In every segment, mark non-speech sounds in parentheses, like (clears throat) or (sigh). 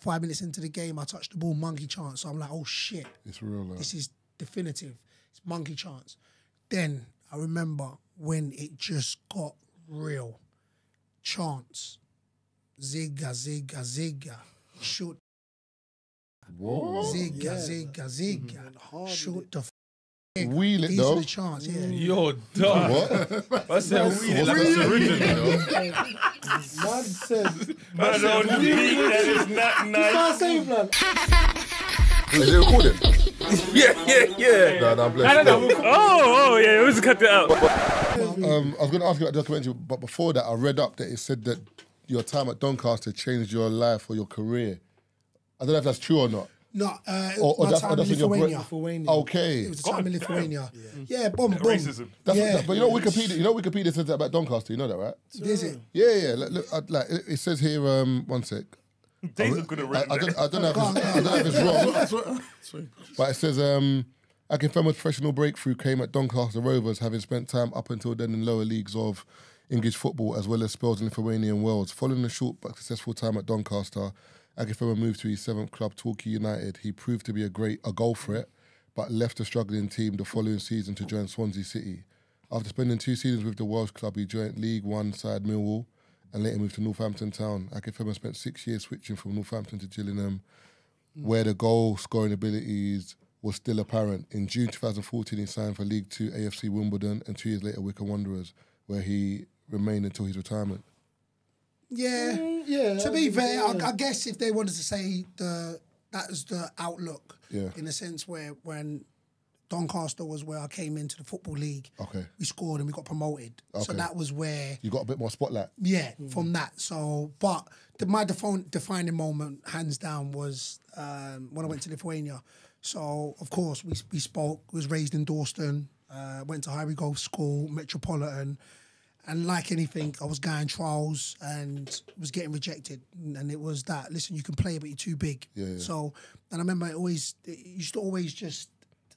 Five minutes into the game, I touched the ball, monkey chance. So I'm like, oh shit, It's real. Like. this is definitive. It's monkey chance. Then I remember when it just got real. Chance. Zigga, zigga, zigga. Shoot. What? Zigga, zigga, mm-hmm. zigga. Shoot the f- Wheel (laughs) it though. the chance, yeah. You're dumb. What? I said weed. That's original. Man said, I don't think that is (laughs) not nice. can't say, man. Is it recording? (laughs) Yeah, yeah, yeah. Nah, nah, I'm blessed. Oh, oh, yeah. We just cut it out. Um, I was going to ask you about the documentary, but before that, I read up that it said that your time at Doncaster changed your life or your career. I don't know if that's true or not. No, uh, Or, or my that's, time or that's in in Lithuania. Lithuania. Okay. It was the time in Lithuania. Yeah, boom, boom. Racism. That's, yeah. that- but you know Wikipedia. You know Wikipedia says that about Doncaster. You know that, right? Is it? Yeah, yeah. Look, look, I- like it, it says here. Um, one sec. Days could have I, written I, don't. I don't know if it's, I don't know if it's wrong, (laughs) but it says um, Akinfenwa's professional breakthrough came at Doncaster Rovers, having spent time up until then in lower leagues of English football as well as spells in Lithuanian and Wales. Following a short but successful time at Doncaster, Akinfenwa moved to his seventh club, Torquay United. He proved to be a great a goal threat, but left the struggling team the following season to join Swansea City. After spending two seasons with the Welsh club, he joined League One side Millwall and later moved to Northampton Town. Akinfenwa spent six years switching from Northampton to Gillingham, where the goal scoring abilities was still apparent. In June 2014, he signed for League Two AFC Wimbledon, and two years later, Wycombe Wanderers, where he remained until his retirement. Yeah. Yeah, To be fair, I, I guess if they wanted to say the that was the outlook, Yeah. in a sense where when Doncaster was where I came into the football league, Okay. we scored and we got promoted. So that was where You got a bit more spotlight. Yeah, from that. So, but the, my define, defining moment, hands down, was um, when I went to Lithuania. So, of course, we we spoke. Was raised in Dalston. Uh, went to Highbury Grove School, Metropolitan, and like anything, I was going trials and was getting rejected. And it was that. Listen, you can play, but you're too big. Yeah, yeah. So, and I remember it always it used to always just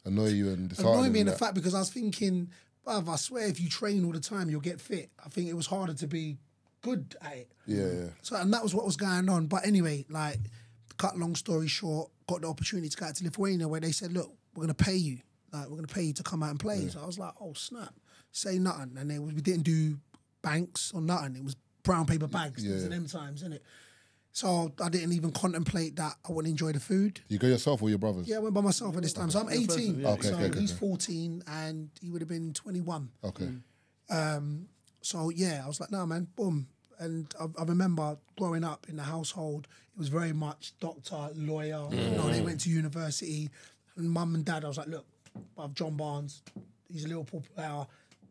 Annoy you and annoy me in the fact because I was thinking, bruv, I swear if you train all the time, you'll get fit. I think it was harder to be good at it. Yeah, yeah. So and that was what was going on. But anyway, like, cut long story short, got the opportunity to go out to Lithuania where they said, look, we're gonna pay you. Like, we're gonna pay you to come out and play. So I was like, oh snap, say nothing. And they, we didn't do banks or nothing. It was brown paper bags. These Yeah. are them times, it? So I didn't even contemplate that I wouldn't enjoy the food. You go yourself or your brothers? Yeah, I went by myself at this time. So I'm 18. Okay, so okay, okay, he's 14 and he would have been 21. Okay. Mm. Um, so yeah, I was like, no, man, boom. And I, I remember growing up in the household, it was very much doctor, lawyer. You know, they went to university. And mum and dad, I was like, look, I've John Barnes. He's a Liverpool player.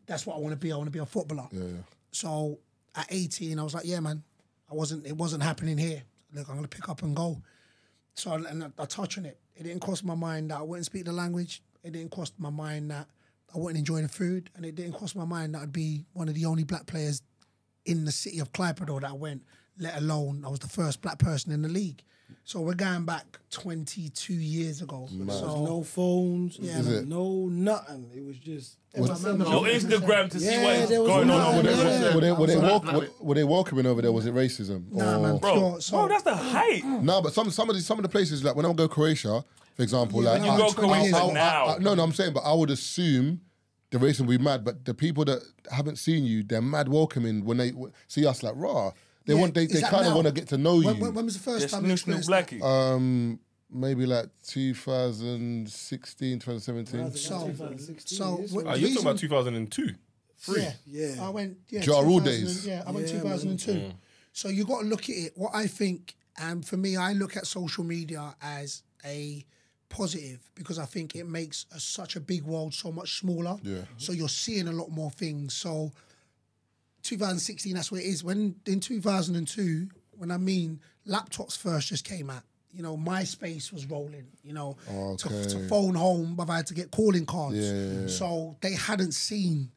That's what I want to be. I want to be a footballer. Yeah, yeah. So at 18, I was like, yeah, man, I wasn't. It wasn't happening here. Look, I'm gonna pick up and go. So I- and I, I touch on it. It didn't cross my mind that I wouldn't speak the language. It didn't cross my mind that I wouldn't enjoy the food, and it didn't cross my mind that I'd be one of the only black players in the city of Klaipeda that I went. Let alone I was the first black person in the league. So we're going back 22 years ago. So no phones, Yeah, Is it? no nothing. It was just. No Instagram to see Yeah, what is going no- on. Were they, Yeah. were they, were they, welc- were, were they welcoming over there? Was it racism? Nah, Or- man, Bro, pure. So bro, that's the height. No, but some some of the some of the places like when I go Croatia, for example, like you I- go I- Croatia I- I- now. I- no, no, I'm saying, but I would assume the racism will be mad. But the people that haven't seen you, they're mad welcoming when they w- see us. Like raw, they Yeah, want they, they kind of want to get to know you. when, when, when was the first Just time you Noosh Noosh that? Blackie. um, maybe like 2016, 2017. So, so what, Oh, you're talking about 2002. Yeah, Yeah. I went. Yeah, Ja Rule days. Yeah, I went Yeah, 2002. So you got to look at it. What I think, and for me, I look at social media as a positive because I think it makes a, such a big world so much smaller. Yeah. So you're seeing a lot more things. So 2016, that's what it is. When in 2002, when I mean laptops first just came out, you know, MySpace was rolling. You know, to, to phone home, but I had to get calling cards. Yeah. So they hadn't seen,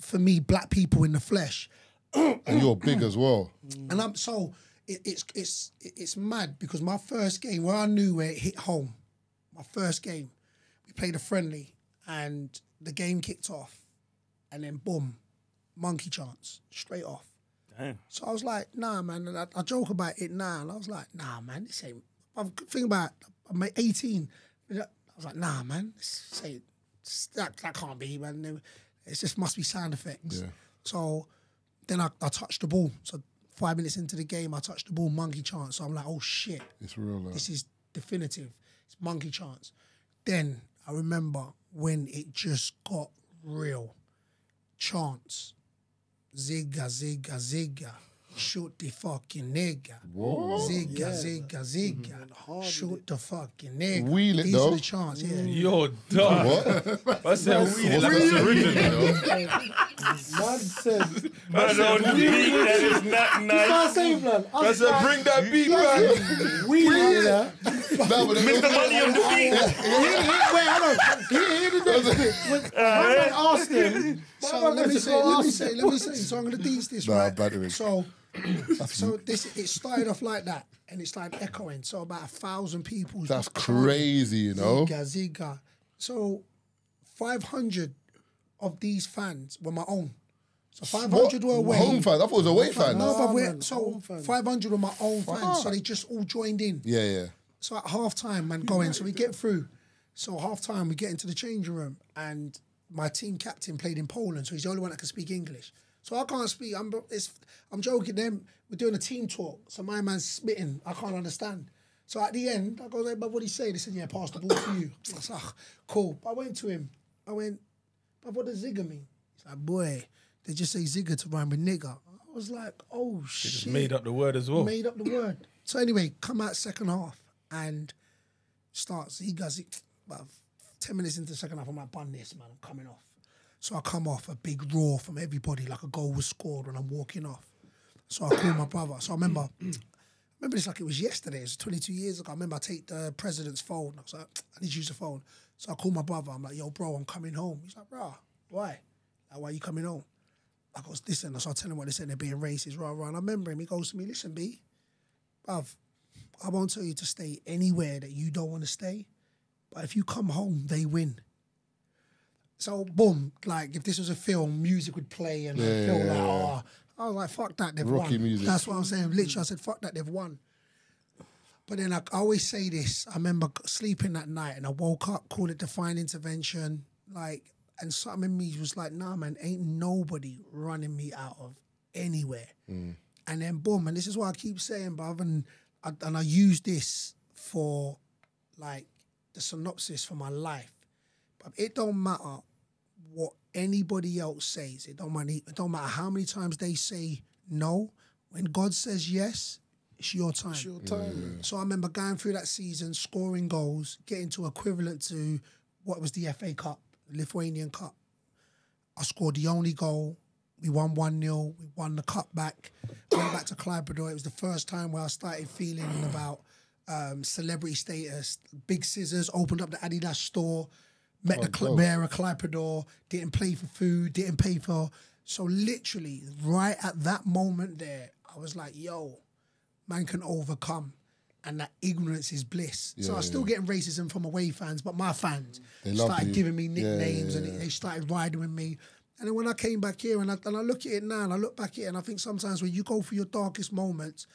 for me, black people in the flesh. (clears throat) and you're big as well. (clears throat) And I'm so it, it's it's it's mad because my first game where I knew where it hit home, my first game, we played a friendly and the game kicked off, and then boom, monkey chance straight off. Damn. So I was like, nah, man. And I, I joke about it now, and I was like, nah, man, this ain't I'm thinking about I'm 18. I was like, nah, man, say that that can't be, man. It just must be sound effects. Yeah. So then I, I touched the ball. So five minutes into the game, I touched the ball, monkey chance. So I'm like, oh shit, It's real. Like. this is definitive. It's monkey chance. Then I remember when it just got real. Chance. Zigga, zigga, zigga. Shoot the fucking nigga. Zigga, zigga, zigga. Shoot the fucking nigga. Wheel it, These though. are the chants, yeah. You're done. What? I said wheel it like a syringe, you. (laughs) Man said, Man on the beat, that is not can't nice. say, man. I said bring that beat back. We yeah. No, but Mr. Money on the beat. Wait, hold on. Here, here the. When- My man asked him. So my man let me say, go let me ask say, let me say. So I'm gonna (laughs) teach this, Nah, right? bad with it. So, so this it started off like that, and it started echoing. So about a thousand people. That's crazy, you know. Ziga, ziga. So, five hundred of these fans were my own. So five What? were away. Home fans. I thought it was away fans. No, but we're, so five hundred were my own fans. So they just all joined in. Yeah, yeah. So at half time, man, going. So we get through. So half time, we get into the changing room, and my team captain played in Poland, so he's the only one that can speak English. So I can't speak. I'm I'm joking. Them we're doing a team talk, so my man's spitting. I can't understand. So at the end, I go, hey, but what he say? They said, yeah, pass the ball to you. I was like, ah, cool. But I went to him. I went, but what does zigger mean? He's like, boy, they just say zigger to rhyme with nigger. I was like, oh they shit. Just made up the word as well. Made up the word. So anyway, come out second half and starts. He goes, it. 10 minutes into the second half, I'm like, bun this, man, I'm coming off. So I come off a big roar from everybody, like a goal was scored when I'm walking off. So I call my brother. So I remember, (clears throat) remember this like it was yesterday, it was 22 years ago. I remember I take the president's phone. I was like, I need to use the phone. So I call my brother. I'm like, yo, bro, I'm coming home. He's like, rah, why? Like, why are you coming home? I goes, listen. So I tell him what they said, they're being racist, rah, rah. And I remember him. He goes to me, listen, B, bruv, I won't tell you to stay anywhere that you don't want to stay. But if you come home, they win. So boom, like if this was a film, music would play and I Yeah, feel yeah, like, oh, I was like, fuck that, they've Rocky won. music. That's what I'm saying. Literally, I said, fuck that, they've won. But then I, I always say this. I remember sleeping that night and I woke up, called it defiant intervention, like, and something in me was like, nah, man, ain't nobody running me out of anywhere. Mm. And then boom, and this is what I keep saying, bruv, and I, and I use this for like the synopsis for my life. But it don't matter what anybody else says. It don't matter. It don't matter how many times they say no. When God says yes, it's your time. Your time. So I remember going through that season, scoring goals, getting to equivalent to what was the FA Cup, the Lithuanian Cup. I scored the only goal. We won 1 0. We won the cup back. Went back to Klaipeda. It was the first time where I started feeling about um, celebrity status. Big Scissors opened up the Adidas store, met the cl- mayor of Klaipeda, didn't pay for food, didn't pay for. So literally, right at that moment there, I was like, yo, man can overcome. And that ignorance is bliss. so I Yeah, still getting racism from away fans, but my fans They started giving me Yeah, yeah, nicknames yeah, and they started riding with me. And then when I came back here and I, and I look at it now and I look back at it and I think sometimes when you go through your darkest moments,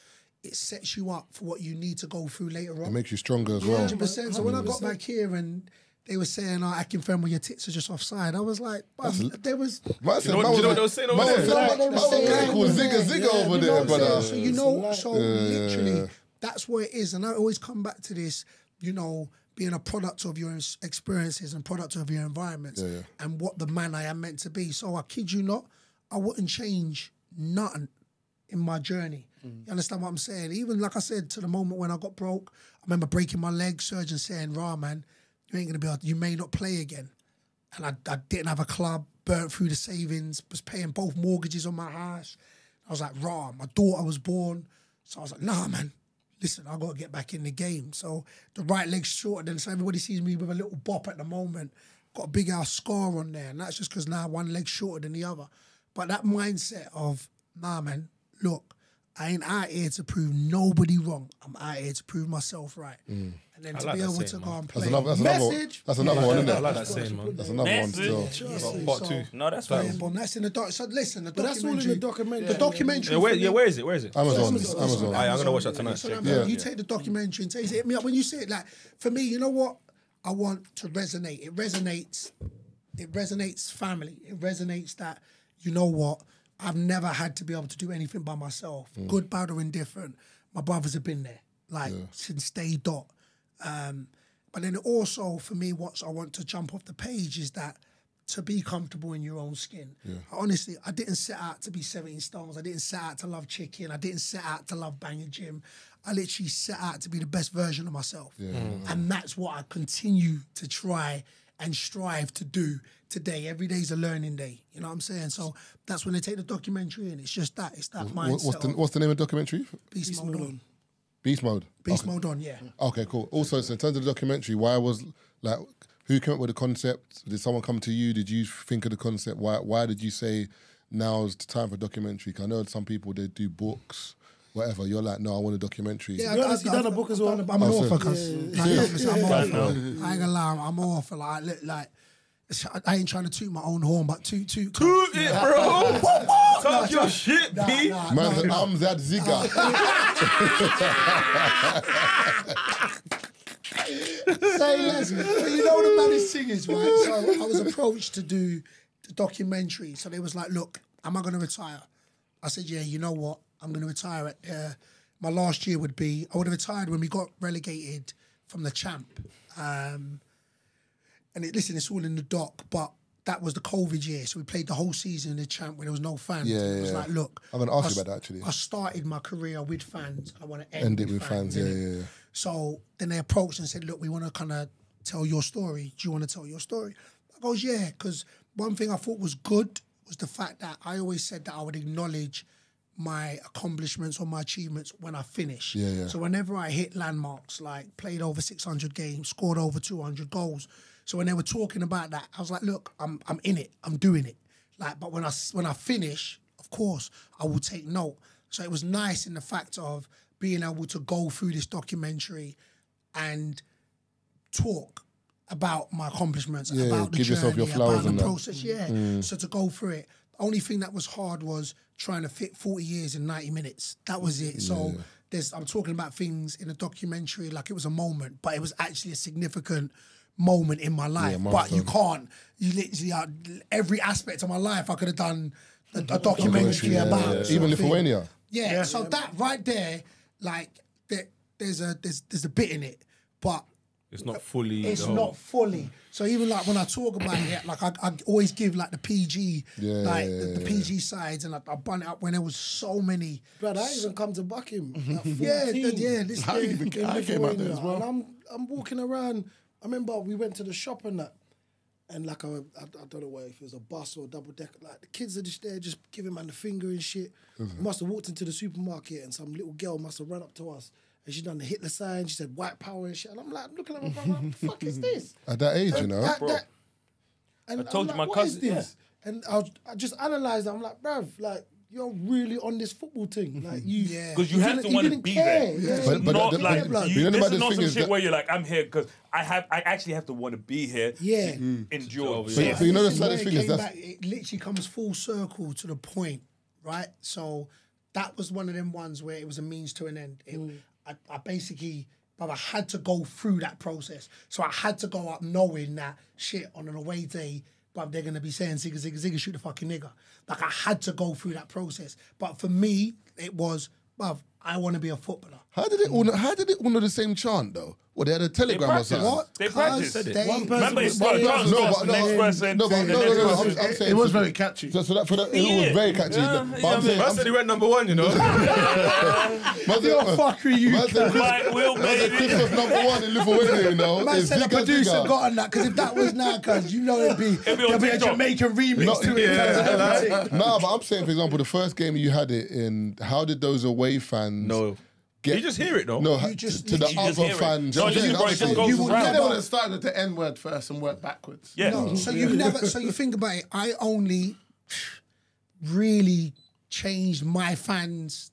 it sets you up for what you need to go through later on. It makes you stronger as well. Hundred percent. So when I got back here and they were saying, "Oh, I can film when your tits are just offside," I was like, "Bruv, "There was." Man said, know man do you know what they were saying over man there? saying- Like, man was saying, getting called zigga zigga yeah, over there, know what I'm brother. saying? So you know, so like- literally, that's what it is. And I always come back to this, you know, being a product of your experiences and product of your environments Yeah, yeah. and what the man I am meant to be. So I kid you not, I wouldn't change nothing in my journey. Mm. You understand what I'm saying? Even like I said, to the moment when I got broke, I remember breaking my leg, surgeon saying, "Rah, man, you ain't gonna be able. to, You may not play again." And I, I didn't have a club, burnt through the savings, was paying both mortgages on my house. I was like, "Rah, my daughter was born." So I was like, "Nah, man." Listen, I got to get back in the game. So the right leg's shorter than so everybody sees me with a little bop at the moment. Got a big ass scar on there, and that's just because now one leg's shorter than the other. But that mindset of, nah, man, look, I ain't out here to prove nobody wrong. I'm out here to prove myself right. Mm. And then to like be able saying, to man. go and That's play. another. That's another. Message. That's another one, isn't I it? like that saying, man. That's another one Message. still. Seriously, Part so- two. No, that's Yeah, fine. but that's in the doc. So listen, the But that's all in the documentary. The documentary. Yeah, where, yeah, where is it? Where is it? Amazon. Amazon. Amazon. Aye, I'm gonna watch that tonight. So Check that, it out. You take the documentary and say, hit me up when you see it. Like for me, you know what? I want to resonate. It resonates. It resonates family. It resonates that you know what? I've never had to be able to do anything by myself, Mm. good, bad, or indifferent. My brothers have been there, like since day dot. Um, but then also for me, what I want to jump off the page is that to be comfortable in your own skin. Honestly, I didn't set out to be 17 stones. I didn't set out to love chicken. I didn't set out to love banging gym. I literally set out to be the best version of myself. And that's what I continue to try and strive to do today. Every day's a learning day. You know what I'm saying? So that's when they take the documentary and It's just that. It's that What- mindset. What's the What's the name of the documentary? beast, mode on. Beast Mode. Beast Okay. mode on, yeah. Okay, cool. Also, so in terms of the documentary, why was like who came up with the concept? Did someone come to you? Did you think of the concept? Why Why did you say now's the time for documentary? documentary? 'Cause I know some people they do books, whatever. You're like, no, I want a documentary. Yeah, You obviously done a book as well. I'm an Oh, author, cuz. I'm an author. I ain't gonna lie, I'm an author. Like, look, like, I ain't trying to toot my own horn, but toot, toot. Toot it, Yeah. bro. Nah, Talk your nah, shit, nah, B. nah, Man nah. I'm that Zigga. Say less. But you know the maddest thing is, right? So I was approached to do the documentary. So they was like, look, am I going to retire? I said, yeah, you know what? I'm going to retire. At, uh, my last year would be, I would have retired when we got relegated from the champ. Um, and it, listen, it's all in the doc, but that was the COVID year. So we played the whole season in the champ where there was no fans. Yeah, it was yeah. like, look. I'm gonna ask I you about that, actually. I started my career with fans. I want to end, End it with fans. Yeah, yeah, yeah. So then they approached and said, "Look, we want to kind of tell your story. Do you want to tell your story?" I goes, "Yeah," because one thing I thought was good was the fact that I always said that I would acknowledge my accomplishments or my achievements when I finish. Yeah, yeah. So whenever I hit landmarks, like played over 600 games, scored over 200 goals. So when they were talking about that, I was like, "Look, I'm I'm in it. I'm doing it." Like, but when I, when I finish, of course, I will take note. So it was nice in the fact of being able to go through this documentary and talk about my accomplishments, Yeah, about the give yourself your journey, flowers about the process. Yeah. Mm. So to go through it, the only thing that was hard was trying to fit 40 years in 90 minutes. That was it. So there's I'm talking about things in a documentary like it was a moment, but it was actually a significant moment in my life. but you can't. You literally are, every aspect of my life I could have done a, a documentary Yeah, about. yeah, yeah. sort Even of. Lithuania. Yeah, so that right there, like there, there's a there's there's a bit in it, but It's not fully. it's the whole- not fully. So even like when I talk about it, like I, I always give like the PG, Yeah, like yeah, the, the yeah. PG sides, and I, I bun it up when there was so many. Brad, I even come to buck him. (laughs) Yeah, th- yeah, this I yeah, even- in I came out there Lithuania, as well. And I'm I'm (laughs) walking around. I remember we went to the shop and that, and like I, I, I don't know where if it was a bus or a double decker. Like the kids are just there, just giving man the finger and shit. Mm-hmm. Must have walked into the supermarket and some little girl must have run up to us. And she done the Hitler sign. She said white power and shit. And I'm like, I'm looking at my brother. What the fuck is (laughs) this? At that age, you know. At that- and I told I'm you like, my "What is cousin- this? And I, was, I just analysed. I'm like, bruv, like you're really on this football thing. Mm-hmm. Like you, Yeah. Because you have to want to be care. there. Yeah. But- but not the- the- like but you, you this is not some is shit that- where you're like, I'm here because I have, I actually have to want to be here. Yeah. to mm-hmm. Endure. But, Yeah. but you know the This saddest it thing is came back, it literally comes full circle to the point, right? So that was one of them ones where it was a means to an end. It, mm. I, I basically, but I had to go through that process. So I had to go up knowing that shit on an away day, but they're gonna be saying zigga zigga zigga shoot the fucking nigga. Like I had to go through that process. But for me, it was, bruv, I want to be a footballer. How did it all how did it all know the same chant though? Well, they had a telegram or practice. something. What? They 'Cause practiced. they- One person Remember, was it's got No, but the next no, person, no, but the no, no, no, I'm. I'm saying It was very catchy. So, so that for that, it Yeah. was very catchy. Yeah, but yeah, I'm saying, I I'm said he went number one, you know. (laughs) Man said- fuckery you man said Chris- Mike Will, man said baby. Christmas number one in Lithuania, you know. Man said the producer got on that because if that was now, cuz you know it'd be, be on there'd be a TikTok. Jamaican remix No, to it. cuz, and everything. Nah, but I'm saying, for example, the first game you had it in, how did those away fans No. Get? You just hear it though. no, You to- just- to the you just other hear it. fans. No, I'm just- bro, it just goes You would around. Never- would have started with the N word first and worked backwards. Yeah. No, so you never. So you (laughs) think about it. I only really changed my fans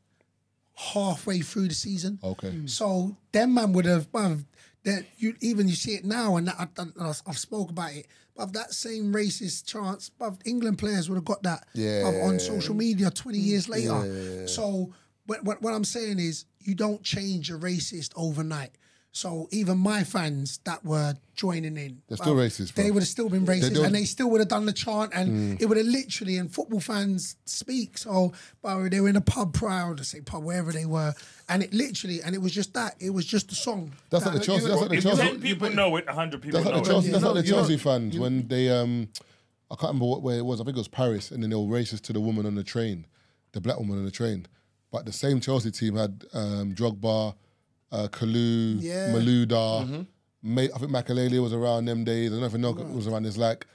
halfway through the season. Okay. Mm. So them man would have, bruv, that you even you see it now, and I, I, I've spoke about it. But that same racist chance, but England players would have got that Yeah, bruv, yeah, on social media twenty years later. So what, what what I'm saying is, you don't change a racist overnight. So even my fans that were joining in, They're still bruv, racist, They would have still been racist, don't- and they still would have done the chant, and Mm. it would have literally. And football fans speak. So, but they were in a pub prior to say pub wherever they were, and it literally, and it was just that. It was just the song. That's like the That- Chelsea. That's like the If Chelsea. ten people know it, hundred people That's know like the it. Chelsea. That's You like the know- you know- Chelsea fans when they um, I can't remember what where it was. I think it was Paris, and then they were racist to the woman on the train, the black woman on the train. But the same Chelsea team had um, Drogba, uh, Kalou, Yeah. Malouda. Ma- I think Makelele was around them days. I don't know if Anelka was around. It's like,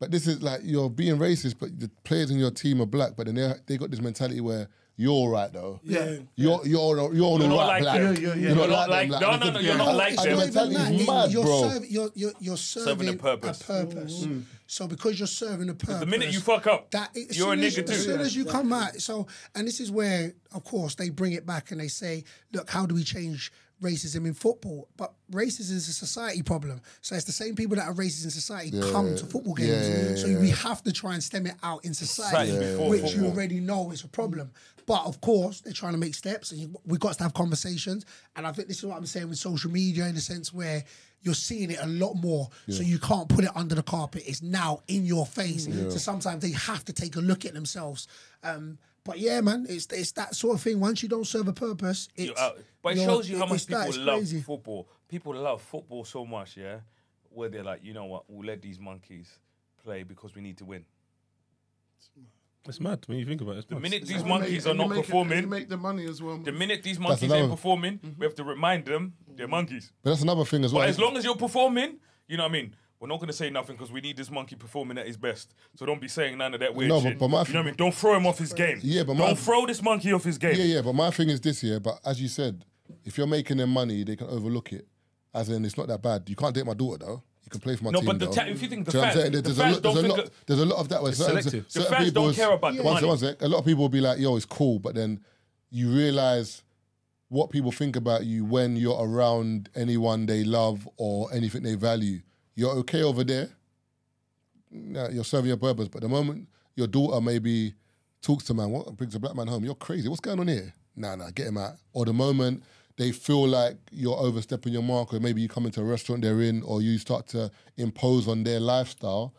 but this is like you're being racist, but the players in your team are black. But then they they got this mentality where you're all right though. Yeah. You're you're you're all You're not right like black. them. Yeah, yeah, yeah. You're You're not not like them. like- black. no, no, no, you're not and like the them. mentality Not even is that. mad, you're, bro. serv- you're, you're, you're serving, Serving a purpose. purpose. Mm. So because you're serving a purpose, The minute you fuck up, that as you're a soon as- nigga too. As soon as you come out, so and this is where, of course, they bring it back and they say, "Look, how do we change racism in football?" But racism is a society problem. So it's the same people that are racist in society come to football games. Yeah, yeah, so yeah. we have to try and stem it out in society, Society before which you already know is a problem. But of course, they're trying to make steps, and we've got to have conversations. And I think this is what I'm saying with social media, in the sense where you're seeing it a lot more. So you can't put it under the carpet. It's now in your face. So sometimes they have to take a look at themselves. Um, but yeah, man, it's it's that sort of thing. Once you don't serve a purpose, it's, uh, But it shows you how much people it's love crazy. football. People love football so much, yeah, where they're like, you know what, we'll let these monkeys play because we need to win. It's mad when you think about it. It's The mad. minute these monkeys make- are not make performing, You make the money as well. the minute these monkeys another- ain't performing, we mm-hmm. have to remind them they're mm-hmm. monkeys. But that's another thing as well. But as long as you're performing, you know what I mean. We're not going to say nothing because we need this monkey performing at his best. So don't be saying none of that weird No, but- shit. but my- you know what I mean? Don't throw him off his game. Yeah, but don't my- throw this monkey off his game. Yeah, yeah, but my thing is this here. But as you said, if you're making them money, they can overlook it. As in, it's not that bad. You can't date my daughter though. You can play for my No, team. but the though. ta- if you think the Do what I'm fans- saying? the there's, fans a lot, there's, a lot, there's a lot of that where certain, selective. The certain fans people don't is- care about the one sec, money. one sec. A lot of people will be like, "Yo, it's cool," but then you realize what people think about you when you're around anyone they love or anything they value. You're okay over there. Nah, You're serving your purpose, but the moment your daughter maybe talks to man, what brings a black man home? You're crazy. What's going on here? Nah, nah, get him out. Or the moment they feel like you're overstepping your mark, or maybe you come into a restaurant they're in, or you start to impose on their lifestyle,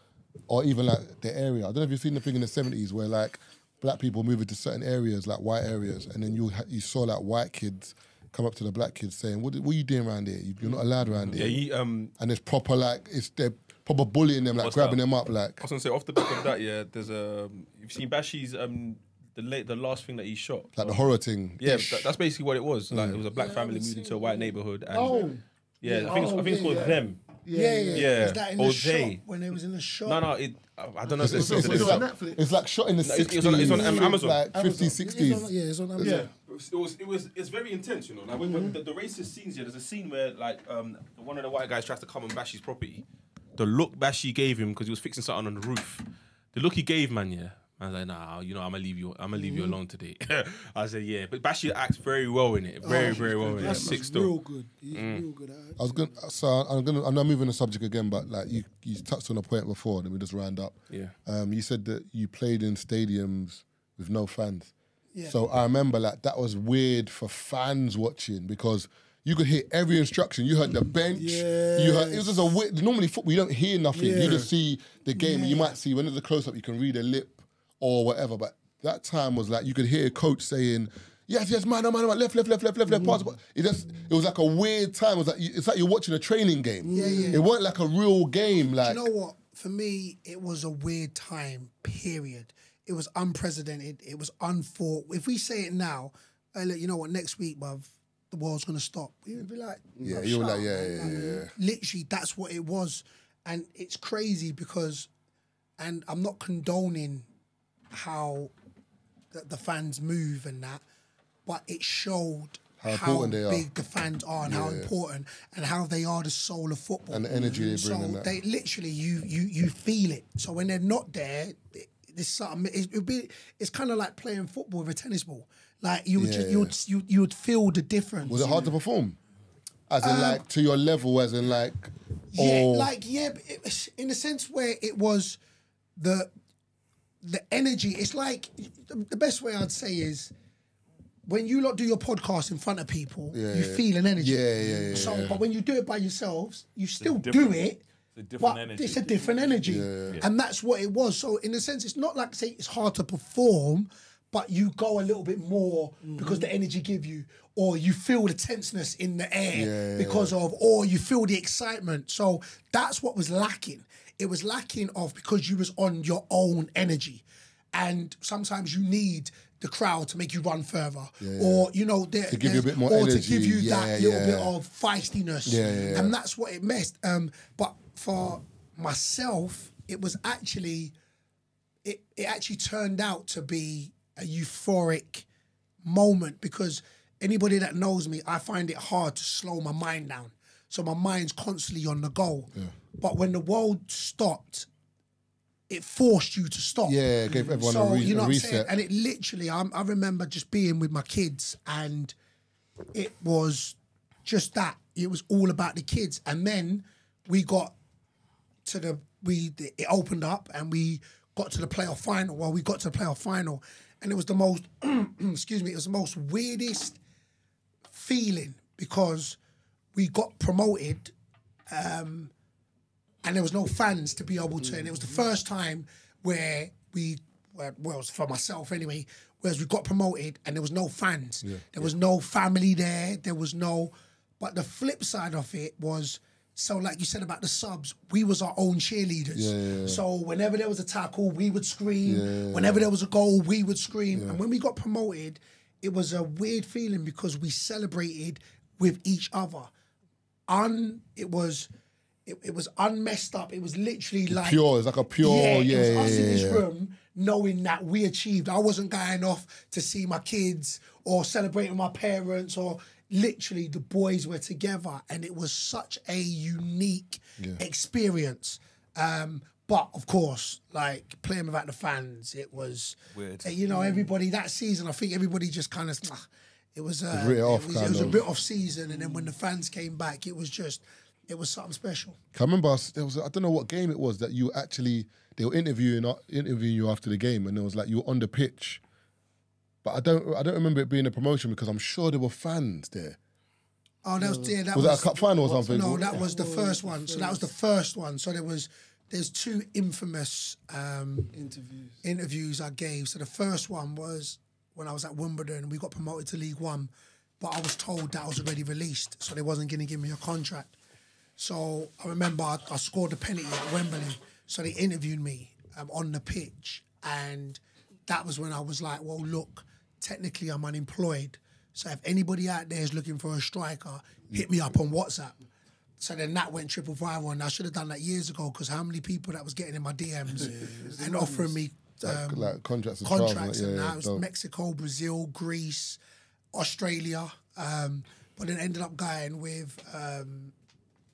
or even like their area. I don't know if you've seen the thing in the seventies where like black people move into certain areas, like white areas, and then you you saw like white kids come up to the black kids saying, "What, what are you doing around here? You- You're not allowed around Yeah, here." you, um, and it's proper like it's they're proper bullying them, like grabbing that? them up, like I was gonna say off the back of that, yeah. There's a you've seen Bashy's um the late the last thing that he shot. like the horror thing. Yeah, that, that's basically what it was. Like it was a black family moved into a white neighborhood, and yeah, I think it's, I think it's called them. Yeah, yeah, yeah. Yeah. Was that in Or the shop when it was in the shop? No, no, it. I I don't know if It's, it's, it's, it's, it's, on like, Netflix? it's like shot in the No, it's- 60s, it's on- it's on Am- Amazon. like 50s, 60s. It's on- yeah, it's on Amazon. Yeah. It was, it was, it was, it's very intense, you know. Like when, when the, the racist scenes here, there's a scene where like um one of the white guys tries to come on Bashy's property. The look Bashy gave him because he was fixing something on the roof. The look he gave man, yeah. I was like, nah, you know, I'm gonna leave you. I'm gonna leave you alone today. (laughs) I said, yeah, but Bashi acts very well in it, very, very well in it. That's Sick real still. good. He's real good at it. I was gonna, so I'm gonna, I'm not moving the subject again, but like you, you touched on a point before, then we just round up. Yeah. Um, you said that you played in stadiums with no fans. Yeah. So I remember like that was weird for fans watching because you could hear every instruction. You heard the bench. You heard it was just a weird. Normally football, you don't hear nothing. Yeah. You just see the game. You might see when there's a close up, you can read a lip or whatever. But that time was like you could hear a coach saying. Yes, yes, man, oh, man, oh, man, left, left, left, left, left, left, pass. It just, it was like a weird time. It was like it's like you're watching a training game. Yeah, yeah. It wasn't like a real game. Like you know what? For me, it was a weird time. Period. It was unprecedented. It was unthought. If we say it now, hey, look, you know what? Next week, bruv, the world's gonna stop. We would be like, Yeah, you were shut like, yeah, yeah, yeah, yeah. Literally, that's what it was, and it's crazy because, and I'm not condoning how the, the fans move and that, but it showed. How important they are. big the fans are and how Yeah. important and how they are the soul of football And the energy they bring so they literally you you you feel it. So when they're not there, it- there's something. It, it'd be it's kind of like playing football with a tennis ball. Like you would, Yeah, just, you would, you you would feel the difference. Was it hard to perform? As in, um, like, to your level, as in, like, Yeah, or like yeah, but it in a sense where it was the the energy. It's like the the best way I'd say is when you lot do your podcast in front of people, you yeah. feel an energy. Yeah, yeah, yeah, So, yeah. but when you do it by yourselves, you still do it. A different but energy. It's a different energy, and that's what it was. So, in a sense, it's not like say it's hard to perform, but you go a little bit more because the energy give you, or you feel the tenseness in the air because of, or you feel the excitement. So that's what was lacking. It was lacking of because you was on your own energy, and sometimes you need the crowd to make you run further, or you know, there- To give you a bit more or to give you Yeah, that little yeah. bit of feistiness, Yeah, yeah, yeah. and that's what it messed. Um, but for myself, it was actually, it it actually turned out to be a euphoric moment because anybody that knows me, I find it hard to slow my mind down. So my mind's constantly on the go. But when the world stopped, it forced you to stop. Yeah, it gave everyone so, a, re- you know a what I'm saying? reset. And it literally, I, I remember just being with my kids and it was just that. It was all about the kids. And then we got to the we it opened up and we got to the playoff final. Well, we got to the playoff final, and it was the most (clears throat) excuse me, it was the most weirdest feeling because we got promoted, um, and there was no fans to be able to, and it was the first time where we well, well, it was for myself anyway. Whereas we got promoted and there was no fans, yeah. there was no family there, there was no. But the flip side of it was so, like you said about the subs, we was our own cheerleaders. So whenever there was a tackle, we would scream. Whenever there was a goal, we would scream. And when we got promoted, it was a weird feeling because we celebrated with each other. Un, it was. It, it was unmessed up. It was literally like pure. It's like a pure. Yeah, it yeah, was yeah. us in this yeah. room knowing that we achieved. I wasn't going off to see my kids or celebrating my parents or literally the boys were together and it was such a unique experience. Um, but of course, like playing without the fans, it was Weird. uh, You know, everybody that season, I think everybody just kind of. It was, uh, off, it was, it was a bit off season, and then when the fans came back, it was just, it was something special. I remember there was I don't know what game it was that you actually they were interviewing interviewing you after the game and it was like you were on the pitch, but I don't I don't remember it being a promotion because I'm sure there were fans there. Oh, that was yeah. That Was was, that a cup final or something? No, that was the first one. So that was the first one. So there was there's two infamous um, Interviews. interviews I gave. So the first one was when I was at Wimbledon. We got promoted to League One, but I was told that I was already released, so they wasn't going to give me a contract. So I remember I, I scored a penalty at Wembley. So they interviewed me um, on the pitch, and that was when I was like, "Well, look, technically I'm unemployed. So if anybody out there is looking for a striker, hit me up on WhatsApp." So then that went triple viral, and I should have done that years ago because how many people that was getting in my DMs and offering me um, like contracts and and contracts that, and yeah, yeah, was dope. Mexico, Brazil, Greece, Australia, um, but then ended up going with um,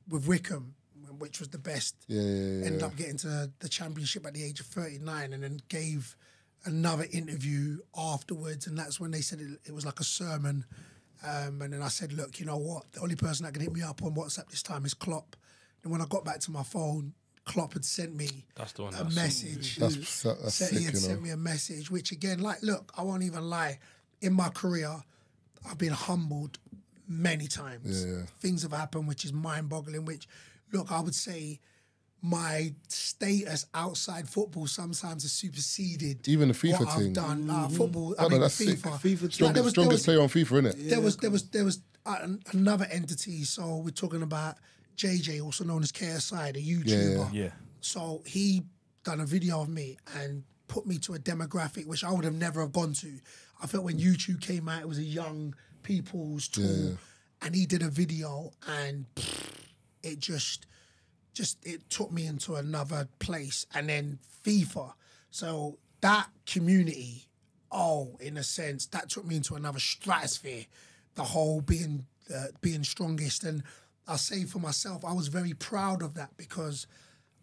with Wycombe, which was the best. Yeah, yeah, yeah, Ended up getting to the championship at the age of thirty nine, and then gave another interview afterwards, and that's when they said it, it was like a sermon. Um, and then I said, look, you know what? The only person that can hit me up on WhatsApp this time is Klopp. And when I got back to my phone, Klopp had sent me That's the one a that's- message. That's so- that's Said he had you sent me a message, which again, like, look, I won't even lie. In my career, I've been humbled many times. Yeah, yeah. Things have happened which is mind-boggling. Which, look, I would say my status outside football sometimes has superseded Even the FIFA what I've thing. done. Nah, football. I Oh, no, mean, that's sick. FIFA. FIFA Like, Strongest, there was, strongest was, player on FIFA, innit? there was there was there was uh, another entity. So we're talking about JJ, also known as KSI, the YouTuber. Yeah. So he done a video of me and put me to a demographic which I would have never have gone to. I felt when YouTube came out, it was a young people's tool, and he did a video, and it just, just it took me into another place. And then FIFA, so that community, oh, in a sense, that took me into another stratosphere. The whole being uh, being strongest, and I say for myself, I was very proud of that because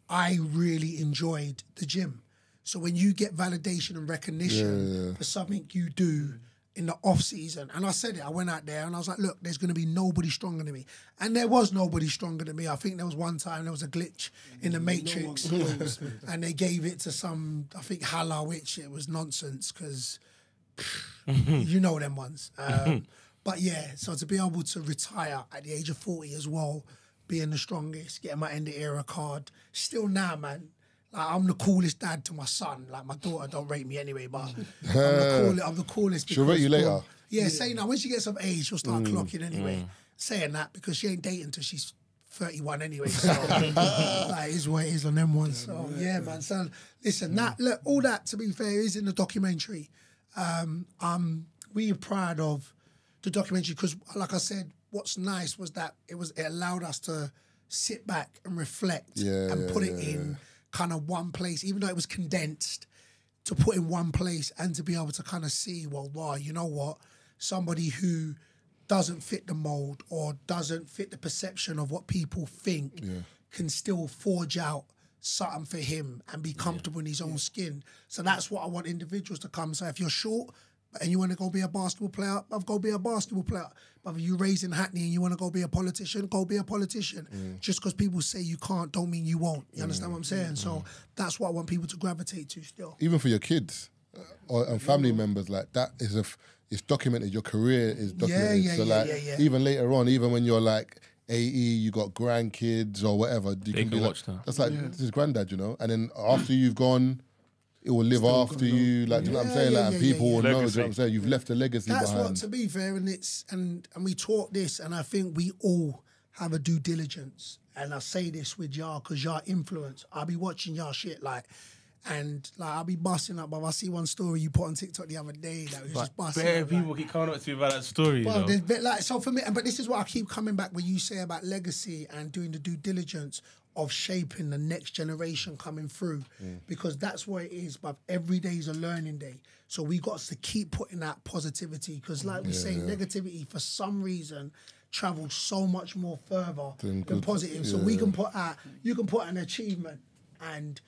I really enjoyed the gym. So when you get validation and recognition for something you do, in the off season. And I said it. I went out there and I was like, look, there's going to be nobody stronger than me. And there was nobody stronger than me. I think there was one time there was a glitch in the Matrix, (laughs) and they gave it to some. I think Hala, which it was nonsense because (laughs) you know them ones. Um, but yeah, so to be able to retire at the age of 40 as well, being the strongest, getting my end of era card, still now, man. Like I'm the coolest dad to my son. Like my daughter don't rate me anyway, but I'm the (laughs) coolest. I'm the coolest. She'll rate because, you later. bro, Yeah, saying that when she gets of age, she'll start mm. clocking anyway. Mm. Saying that because she ain't dating until she's 31 anyway. So (laughs) that is what it is on them ones. So yeah, man. So listen, mm. that look, all that to be fair is in the documentary. Um, I'm really proud of the documentary because, like I said, what's nice was that it was it allowed us to sit back and reflect Yeah, and yeah, put it yeah, in kind of one place, even though it was condensed to put in one place and to be able to kind of see, well, wow, you know what? Somebody who doesn't fit the mold or doesn't fit the perception of what people think can still forge out something for him and be comfortable in his own skin. So that's what I want individuals to come. So if you're short and you want to go be a basketball player, I've go be a basketball player. But if you raised in Hackney and you want to go be a politician, go be a politician. Mm. Just because people say you can't, don't mean you won't. You understand mm. what I'm saying? So mm. that's what I want people to gravitate to still. even for your kids uh, or, and family members, like that is a, f- it's documented. Your career is documented. yeah, so yeah, like yeah, yeah. even later on, even when you're like AE, you got grandkids or whatever, you They can, can be like, watch that. That's like this is granddad, you know. And then after you've gone. It will live after you, like do you know what I'm saying? yeah, like, and yeah, people yeah, will yeah. know. Do you know what I'm saying? You've left a legacy That's behind. what to be fair, and it's and and we talk this, and I think we all have a due diligence. And I say this with y'all because y'all influence. I'll be watching y'all shit like, and like I'll be busting up. But I see one story you put on TikTok the other day that was just busting. Bare up, like, people keep coming up to me about that story. Well, know? there's bit like so for me, but this is what I keep coming back when you say about legacy and doing the due diligence of shaping the next generation coming through, because that's what it is. But every day is a learning day, so we got to keep putting that positivity. Because like we say, negativity for some reason travels so much more further Than than good- positive. So we can put out, you can put an achievement and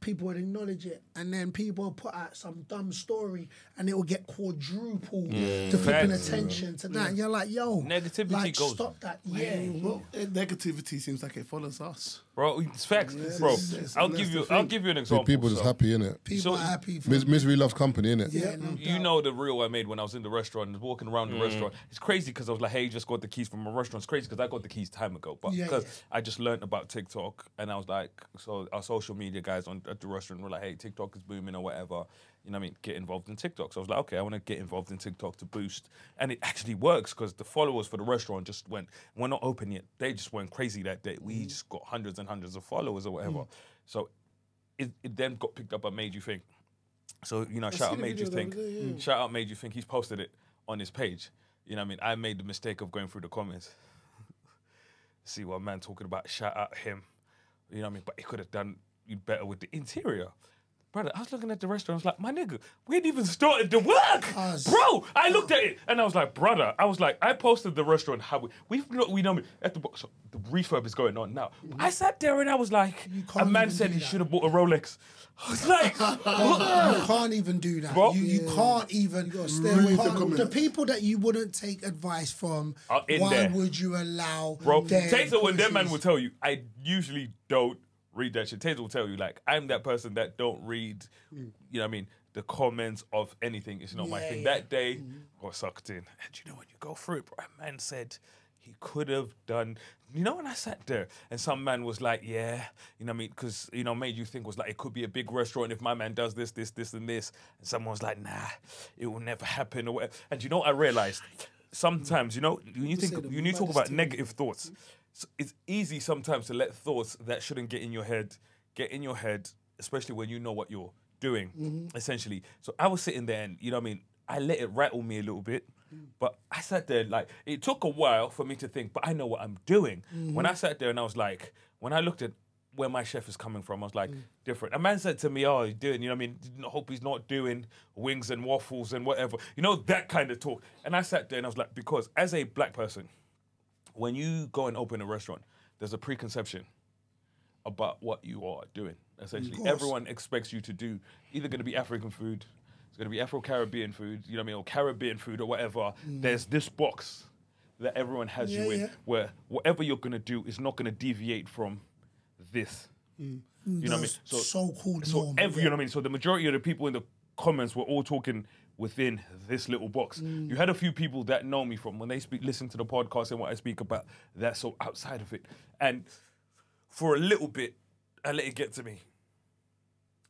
people would acknowledge it, and then people would put out some dumb story, and it will get quadrupled to flipping Facts. attention to that. And you're like, yo, Negativity like, goes- Stop that, yeah. Well, negativity seems like it follows us. Bro. It's facts, bro. it's- it's- I'll that's give the you. I'll thing. give you an example. people just so- happy in it. People So- are happy for Mis- misery loves company, innit? yeah, no You doubt. know the reel I made when I was in the restaurant, and walking around Mm. the restaurant. It's crazy because I was like, "Hey, you just got the keys from a restaurant." It's crazy because I got the keys time ago, but Yeah, because yeah. I just learned about TikTok, and I was like, so our social media guys on at the restaurant were like, "Hey, TikTok is booming or whatever." You know what I mean? Get involved in TikTok. So I was like, okay, I want to get involved in TikTok to boost, and it actually works because the followers for the restaurant just went. We're not open yet. They just went crazy that day. Mm. We just got hundreds and hundreds of followers or whatever. So it, it then got picked up and made you think. So you know, shout out made you think. other day, yeah. Shout out made you think. He's posted it on his page. You know what I mean? I made the mistake of going through the comments. (laughs) See what man talking about. Shout out him. You know what I mean? But he could have done you better with the interior. Brother, I was looking at the restaurant. I was like, my nigga, we ain't even started the work, Us. bro. I looked at it and I was like, brother. I was like, I posted the restaurant how we we've not we know at the bo- so the refurb is going on now. I sat there and I was like, a man said he should have bought a Rolex. (laughs) I was like, You can't even do that. Bro. You, you can't even. You stay away you from can't- comments. the people that you wouldn't take advice from. Why there. would you allow? Bro, their Taser, when that man will tell you, I usually don't read that shit. Taser will tell you, like, I'm that person that don't read, you know what I mean, the comments of anything. It's not my thing. yeah. That day, got sucked in. And you know, when you go through it, bro, a man said he could have done, you know, when I sat there and some man was like, yeah, you know what I mean, because, you know, made you think was like, it could be a big restaurant if my man does this, this, this, and this. And someone was like, nah, it will never happen. Or whatever. And you know, what I realized sometimes, you know, when you think, when you talk about negative thoughts, s- it's easy sometimes to let thoughts that shouldn't get in your head get in your head, especially when you know what you're doing, Mm-hmm. essentially. So I was sitting there and, you know what I mean, I let it rattle me a little bit. But I sat there like it took a while for me to think, but I know what I'm doing. Mm-hmm. When I sat there and I was like, when I looked at where my chef is coming from, I was like, Mm. different. A man said to me, "Oh, he's doing, you know, what I mean, I hope he's not doing wings and waffles and whatever, you know, that kind of talk." And I sat there and I was like, because as a black person, when you go and open a restaurant, there's a preconception about what you are doing. Essentially, everyone expects you to do either going to be African food, It's gonna be Afro Caribbean food, you know what I mean, or Caribbean food or whatever. Mm. There's this box that everyone has Yeah, you in, yeah. where whatever you're gonna do is not gonna deviate from this. You know what I mean? The so cool. so every, yeah. you know what I mean. So the majority of the people in the comments were all talking within this little box. Mm. You had a few people that know me from when they speak, listen to the podcast and what I speak about. That so outside of it, and for a little bit, I let it get to me,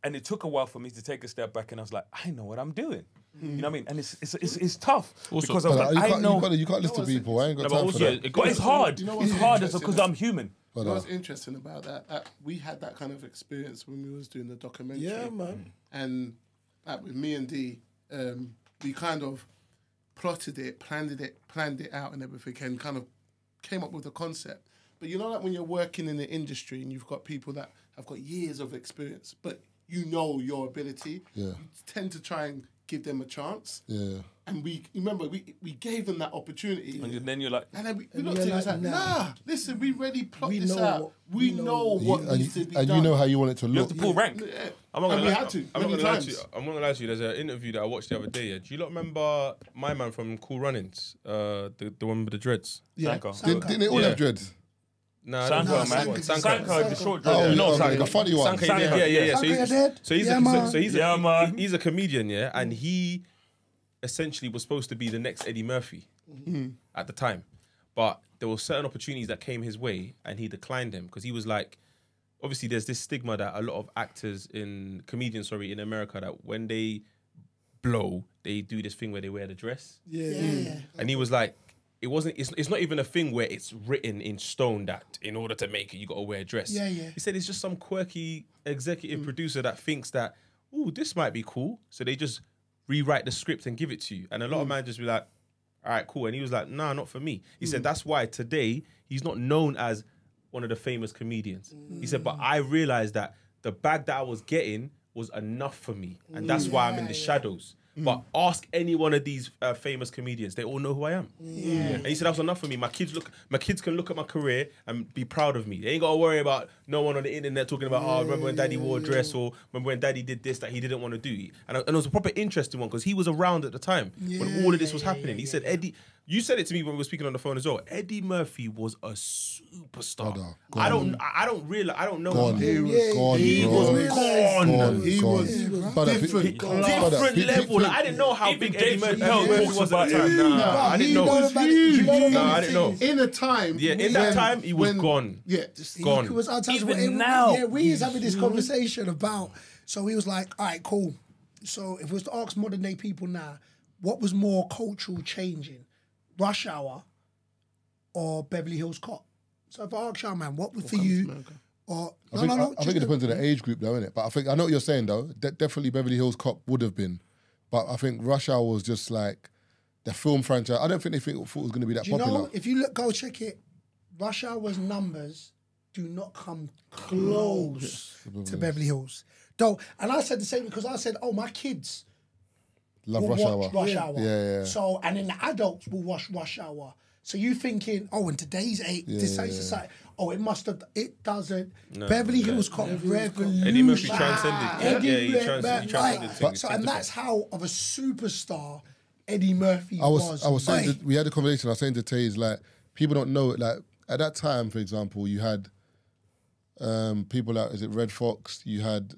and it took a while for me to take a step back, and I was like, I know what I'm doing. You know what I mean? And it's it's it's, it's tough because I was like, you I know, you can't, you can't listen to people. I ain't got No, time also, for that. it but it's hard. You know it's what's hard because I'm human. You But, know uh, what's interesting about that? Uh, we had that kind of experience when we was doing the documentary. Yeah, man. And uh, with me and D, um, we kind of plotted it, planned it, planned it out, and everything, and kind of came up with the concept. But you know, like when you're working in the industry and you've got people that have got years of experience, but you know your ability, Yeah. you tend to try and give them a chance. Yeah. And we remember we we gave them that opportunity. And then you're like, And then we, we And looked at it and was like, like, nah. nah, listen, we already plot We this out. what- we, we know know what- what and needs you, to be and done. you know how you want it to you look. have to pull rank. Yeah. I'm not gonna we lie, had to. I'm not gonna lie to you. I'm not gonna lie to you. There's an interview that I watched the other day. Yeah. Do you not remember my man from Cool Runnings? Uh, the the one with the dreads. Yeah. Sanko. Didn't, didn't they all Yeah. have dreads? Nah, Sanko, no, man. Sanko. Sanko, Sanko. the short Oh, dread. no, Sanko. okay, the funny one. Sanko, yeah, yeah, yeah, yeah. So he's, you're dead? so he's Yeah, a, so, he's a, Yeah, he- man. he's a comedian, yeah, and he essentially was supposed to be the next Eddie Murphy mm-hmm. at the time, but there were certain opportunities that came his way, and he declined them because he was like, obviously, there's this stigma that a lot of actors in comedians, sorry, in America, that when they blow, they do this thing where they wear the dress. Yeah, Yeah, yeah. yeah. And he was like, it wasn't. It's, it's not even a thing where it's written in stone that in order to make it, you got to wear a dress. Yeah, yeah. He said it's just some quirky executive mm. producer that thinks that, oh, this might be cool. So they just rewrite the script and give it to you. And a lot of mm. managers be like, all right, cool. And he was like, nah, not for me. He said mm. that's why today he's not known as one of the famous comedians. He said, but I realized that the bag that I was getting was enough for me, and that's why I'm in the shadows. But ask any one of these uh, famous comedians; they all know who I am. Yeah. And he said that was enough for me. My kids look, my kids can look at my career and be proud of me. They ain't got to worry about no one on the internet talking about, oh, remember when Daddy wore a dress, or remember when Daddy did this that he didn't want to do. And, and it was a proper interesting one because he was around at the time when all of this was happening. he said, Eddie, you said it to me when we were speaking on the phone as well. Eddie Murphy was a superstar. Brother, I don't, I I don't realize, I don't know. Gone. him. Yeah, Gone, He was gone. Gone, He was Brother, different brother, different pe- pe- level. Like, I didn't know how big Eddie Murphy, Chappelle Eddie Murphy was at about the time. Nah, I didn't know. know about it. Nah, I didn't know. in a time. Yeah, in that when- time, he was when- gone. Yeah, Gone. He was untouchable. Even And we- now. yeah, we was having this mm-hmm. conversation about. So he was like, "All right, cool." So if we was to ask modern day people now, what was more cultural changing, Rush Hour or Beverly Hills Cop? So if I ask you, man, what was for you? Or I no, think, no, no. I think it just- depends on the age group, though, innit? But I think I know what you're saying, though. De- definitely Beverly Hills Cop would have been, but I think Rush Hour was just like the film franchise. I don't think they think thought it was going to be that Do you popular. know if you look, go check it. Rush Hour's numbers do not come close to Beverly Hills. Though, and I said the same because I said, "Oh, my kids Love will Rush watch Hour. Rush yeah. Hour." Yeah, yeah. So, and then the adults will watch Rush Hour. So you thinking, "Oh, in today's eight, this Yeah, age yeah. society, oh, it must have." It doesn't. Beverly Hills Cop revolution. Eddie Murphy transcended. Eddie Yeah, he Murphy, trans- he right. transcended things. So, and that's how of a superstar Eddie Murphy I was, was. I was saying, Boy. that we had a conversation. I was saying to Tay, is like people don't know it. Like at that time, for example, you had um, people like is it Redd Foxx? You had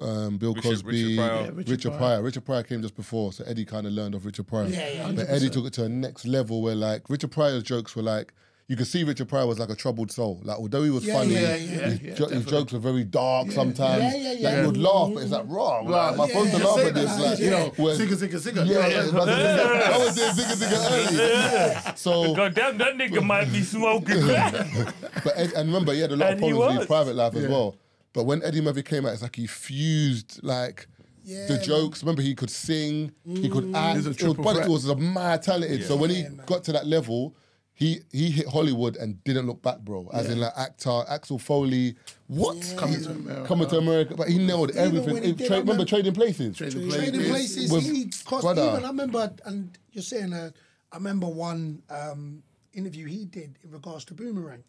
um, Bill Richard- Cosby, Richard Pryor. Yeah, Richard, Richard Pryor. Pryor. Richard Pryor came just before, so Eddie kind of learned off Richard Pryor. Yeah, yeah, but Eddie took it to a next level where like Richard Pryor's jokes were like. You could see Richard Pryor was like a troubled soul. Like although he was Yeah, funny, yeah, his, yeah, yeah, jo- his jokes were very dark sometimes. Yeah, yeah, yeah. Like he would laugh, but it's like wrong. Like, am I supposed to laugh at this? Like, you know, when- Zigga, zigga, zigga. yeah, yeah, but I was doing zigga zigga early. So, God damn, that nigga might be smoking. (laughs) but Ed, and remember, he had a lot of And he problems with his private life as well. But when Eddie Murphy came out, it's like he fused like Yeah, the man. jokes. Remember, he could sing, he could act. He's a It was, it was a mad talented. So when he Yeah, got to that level. He he hit Hollywood and didn't look back, bro. As in like actor Axel Foley, what Coming to America. coming to America? But he nailed Even everything. he He did, tra- remember remember- Trading Places? Trading trading places. With- he cost brother. even. I remember, and you're saying, uh, I remember one um, interview he did in regards to Boomerang,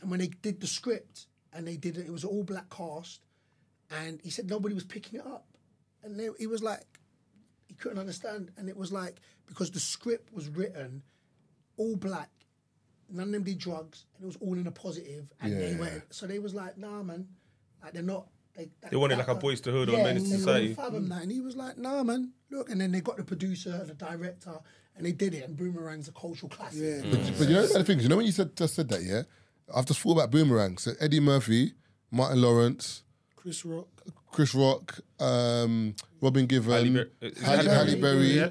and when they did the script and they did it, it was all black cast, and he said nobody was picking it up, and they, he was like, he couldn't understand, and it was like because the script was written all black, none of them did drugs, and it was all in a positive, and they went. So they was like, nah, man, like they're not. They, that- They wanted that- like a Boyz II Hood or yeah, Menace to they Society. couldn't fathom that, and he was like, nah, man, look, and then they got the producer, and the director, and they did it, and Boomerang's a cultural classic. Yeah. Mm. But, but you know the thing is, you know when you said just said that, yeah, I've just thought about Boomerang. So Eddie Murphy, Martin Lawrence, Chris Rock. Chris Rock, um, Robin Given, Halle Halle, Ber- is it Halle, Halle Berry. Yeah.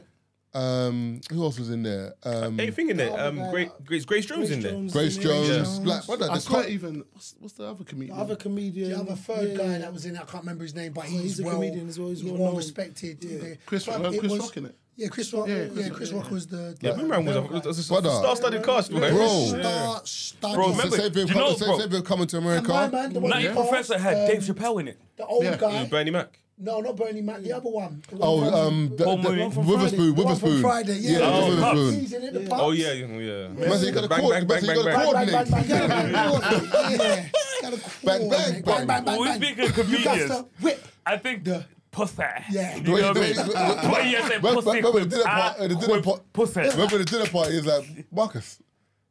Um, who else was in there? Um, Hey, thing in there. Um, Grace, Grace, Grace Jones in there. Grace in Jones, there. Black brother. I the swear, co- even what's, what's the other comedian? The other comedian. The other third yeah, guy that was in it, I can't remember his name, but he's he's, a well, comedian as well, he's He's well well respected. Yeah. The- Chris, but Chris was- Rock in it. Yeah, Chris Rock. Yeah, Yeah, Chris Chris, Rock, Rock was the Yeah, Boomerang was a, was a Brother. star-studded cast, man. Bro. star star. Bro, Same remember- thing, you know, same bro? thing coming to And my America. man, the one Nutty who Professor had um, Dave Chappelle in it. The old Yeah. guy. Bernie Mac. No, not Bernie Mac. The other one. The one Oh, from- um, the, Paul the, Mooney. from Witherspoon, Friday. The one from Witherspoon. Friday, yeah. yeah, Oh, Witherspoon. He's in it, the Oh Bucks. yeah, yeah. yeah. Man, so you got to Bang, coordinate. bang, man, so you bang, got to bang, Bang, bang, coordinate. bang, bang, bang, bang, (laughs) yeah. Gotta Bang, bang, coordinate. bang. bang, bang, When we bang. speak of You got comedians, to whip. I think the pussy. Yeah. You know what I mean? But yeah, say Remember- pussy. remember the dinner part- the dinner part- Pussy. Remember the dinner party? He's like, Marcus,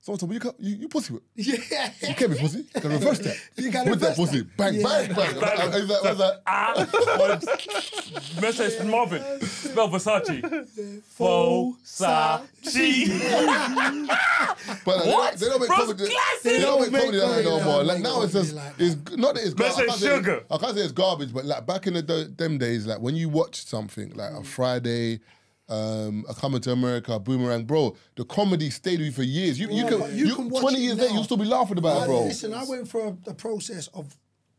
someone told me you, ca- you, you pussy. (laughs) Yeah. You can't be pussy. You gotta reverse that. You gotta With that reverse pussy. Bang, Yeah. bang, bang. I was like, I was like, Ah, message Marvin. Spell Versace. Versace. But like, What? they don't make Bro's comedy. classic. They don't make They don't comedy like that make no comedy more. like Like now it's just don't it's not that it's garbage. I said can't say- sugar. I can't say it's garbage, but like back in the do- them days, like when you watch something like a Friday. Um, a coming to America, Boomerang, bro. The comedy stayed with you for years. You, you Yeah, can, you you, can watch twenty years later, you'll still be laughing about it, bro. Listen, I went through a, a process of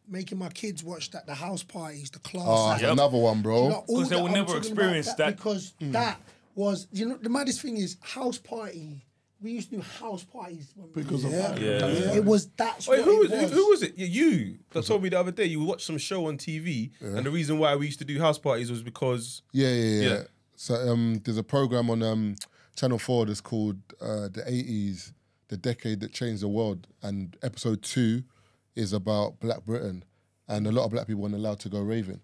making my kids watch that the house parties, the class. Oh, that's acts. another one, bro. You know, they that- will never talking experience that. because that was you know the maddest thing is house party. We used to do house parties when we Because of yeah. that. Yeah. It was that's Wait, who it was, who, who was it? Yeah, You that told me the other day you watched some show on TV, and the reason why we used to do house parties was because Yeah, yeah, yeah. So um, there's a program on um, Channel Four that's called uh, the '80s, the decade that changed the world, and episode two is about Black Britain, and a lot of black people weren't allowed to go raving.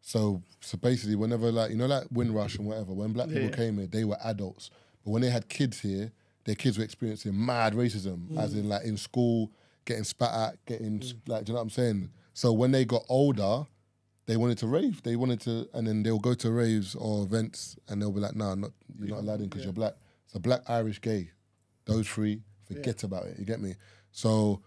So, so basically, whenever like you know, like Windrush and whatever, when black people Yeah. came here, they were adults, but when they had kids here, their kids were experiencing mad racism, as in like in school, getting spat at, getting like, do you know what I'm saying? So when they got older, they wanted to rave. They wanted to, and then they'll go to raves or events, and they'll be like, "Nah, not you're not allowed in because you're black." So black, Irish, gay, those three, forget about it. You get me? So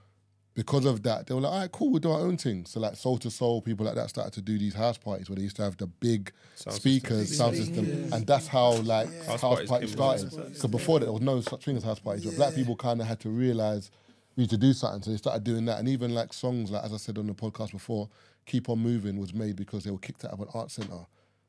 because of that, they were like, "All right, cool, we'll do our own thing." So like Soul II Soul, people like that started to do these house parties where they used to have the big speakers, sound system, and that's how like house, parties parties started. Because before that, there was no such thing as house parties. But black people kind of had to realize we need to do something, so they started doing that. And even like songs, like as I said on the podcast before, "Keep on Moving" was made because they were kicked out of an art center.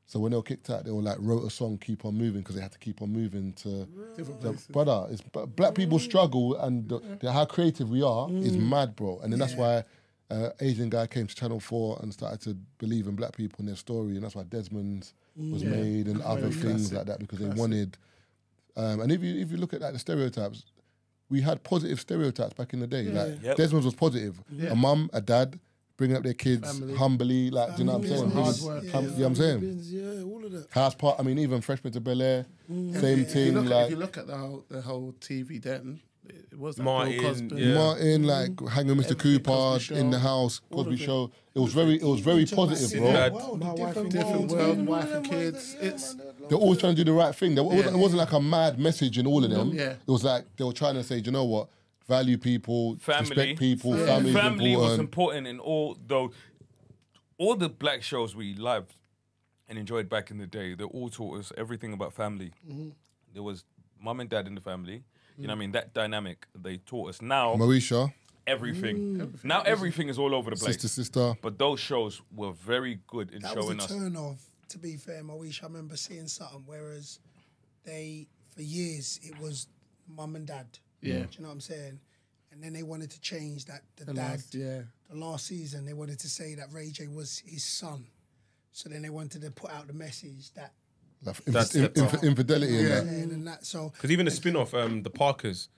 So when they were kicked out, they were like wrote a song "Keep on Moving" because they had to keep on moving to. different the, brother, it's but black people struggle, and the, the, how creative we are is mad, bro. And then that's why. Uh, Asian guy came to Channel Four and started to believe in black people and their story, and that's why Desmond's was made and other things like that because they wanted. Um, and if you if you look at like the stereotypes, we had positive stereotypes back in the day. Like Yep. Desmond's was positive. A mum, a dad, bringing up their kids Family. humbly, like do you know what I'm saying? Hard Bringing- work. hum- you know what I'm saying? Bins, Yeah, all of that. House part. I mean, even Freshman to Bel Air, mm. same If you, thing. look at, Like if you look at the whole the whole TV then, it was like Martin, Bill Cosby. yeah. Martin, mm-hmm. like hanging with Mr. Everything, Cooper Cosby in the house, all of Cosby it. Show. It was very, it was very positive, bro. Dad. World, My wife different, and Different world. world, wife and kids. It's They're always trying to do the right thing. There wasn't, Yeah. it wasn't like a mad message in all of them. Yeah. It was like they were trying to say, do you know what? Value people, Family. respect people, Yeah. family, Family is was important. important in all though all the black shows we loved and enjoyed back in the day. They all taught us everything about family. Mm-hmm. There was mum and dad in the family. You know what I mean? That dynamic they taught us. Now Marisha, everything. Mm. Now everything is all over the place. sister, sister. But those shows were very good in That was a us. turn off. To be fair, Moesha, I remember seeing something. Whereas they, for years, it was mum and dad. Yeah. Do you know what I'm saying? And then they wanted to change that. The, the dad, last, yeah. the last season, they wanted to say that Ray J was his son. So then they wanted to put out the message that, Like, That's inf- inf- infidelity in Yeah. that. and, and that. So because even the spin-off, um, the Parkers,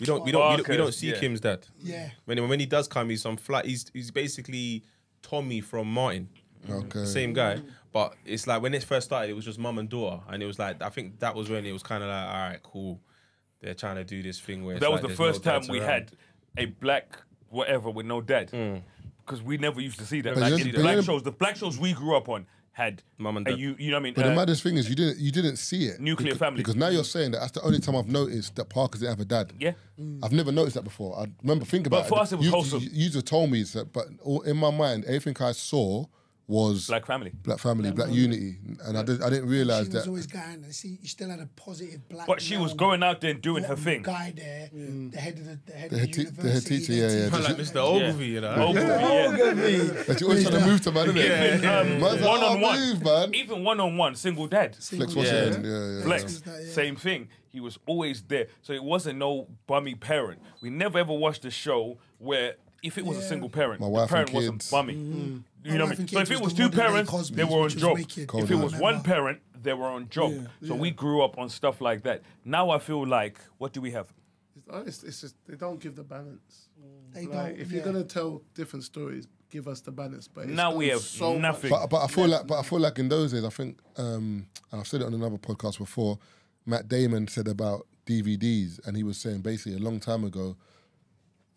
we don't we don't we don't, we don't see yeah. Kim's dad. yeah, When when he does come, he's some flat. He's he's basically Tommy from Martin. Okay. the same guy. But it's like when it first started, it was just mum and daughter, and it was like I think that was when it was kind of like, all right, cool. They're trying to do this thing where it's That was like the first no time we around. had a black whatever with no dad. Because we never used to see that. Like, you- in the black you- show, the black shows we grew up on had Mum and dad. You, you know what I mean? But the Uh, maddest thing is you didn't you didn't see it. Nuclear because, family. Because now you're saying that that's the only time I've noticed that Parkers didn't have a dad. Yeah. I've never noticed that before. I remember thinking about But for it. us, it was you, wholesome. You, you just told me that, but in my mind, everything I saw was Black family. black family, black unity, and I, did, I didn't realize She was that. always going, and see, you still had a positive black. But she was going out there and doing her thing. Guy there, the head of the, the head The of the te- university. the head teacher, yeah, yeah. Man, like Mr. Ogilvy, you know. Ogilvy, yeah. (laughs) That you're always trying to move to man, innit? Even um, Man's one on "Oh, one, move, man." even one on one, single dad. Flex Yeah. Washington, yeah, yeah. yeah. Flex, that, yeah. same thing. He was always there, so it wasn't no bummy parent. We never ever watched a show where if it was a single parent, My the wife parent and wasn't kids. bummy. My You know what I mean? So if it was was two parents, Cosby's, they were on which was If it was one parent, they were on job. So we grew up on stuff like that. Now I feel like, what do we have? It's, it's just they don't give the balance. They Like, don't. if yeah. you're gonna tell different stories, give us the balance. But it's Now we have so nothing. But, but I feel like, but I feel like in those days, I think, um, and I've said it on another podcast before. Matt Damon said about DVDs, and he was saying basically a long time ago,